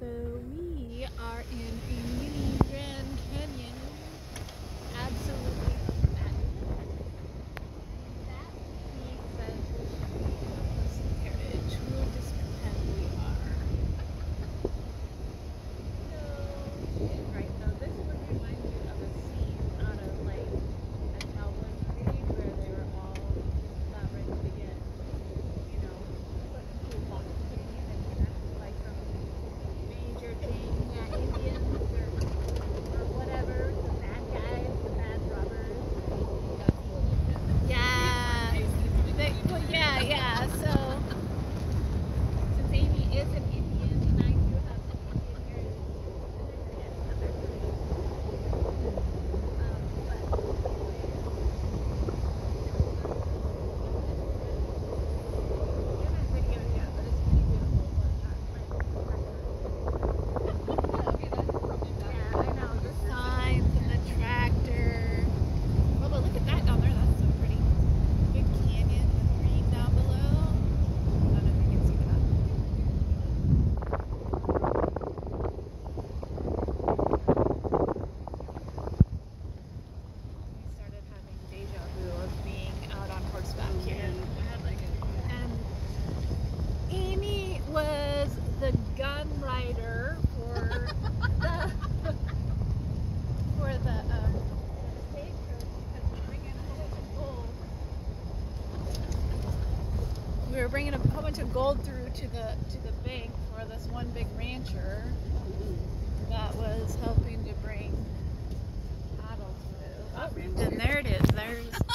so me house back here. And Amy was the gun writer for the for the um, we were bringing a whole bunch of gold through to the to the bank for this one big rancher that was helping to bring cattle through. And there it is. There's